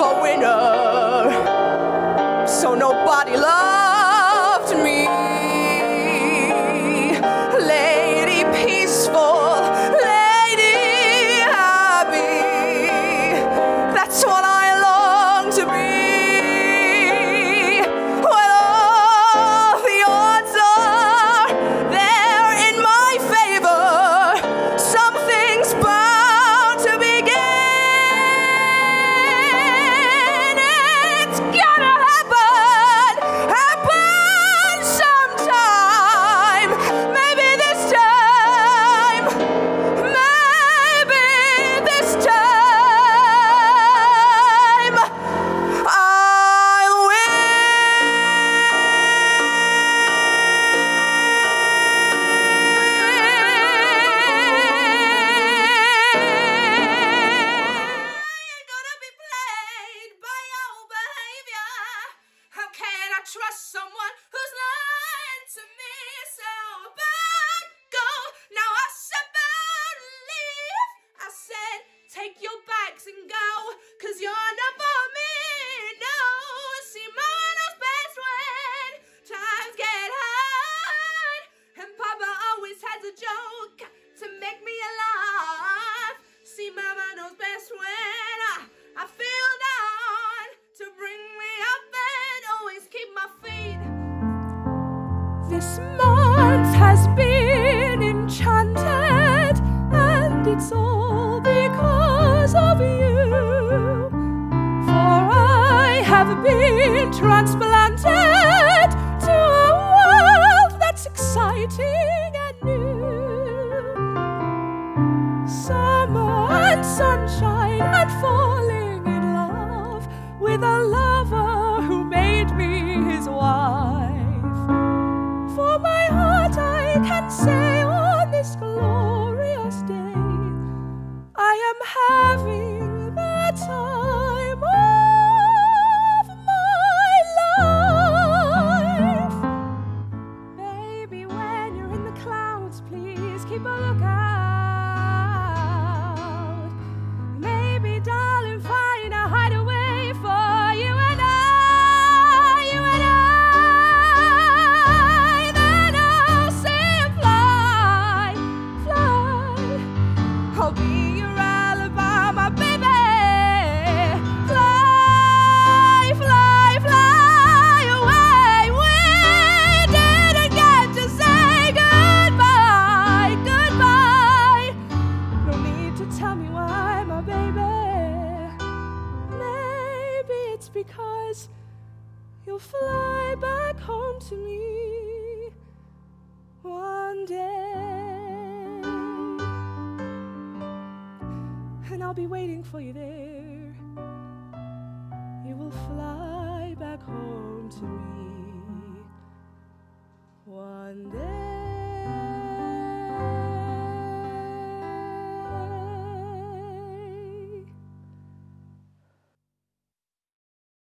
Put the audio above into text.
a winner. So nobody trust someone who's lying to me? So bad, go. Now I said bad, leave. I said take your bags and go, cause you're not have been transplanted to a world that's exciting and new. Summer and sunshine and falling in love with a lover who made me his wife. For my heart, I can say on this glorious day, I am having the time because you'll fly back home to me one day. And I'll be waiting for you there. You will fly back home to me.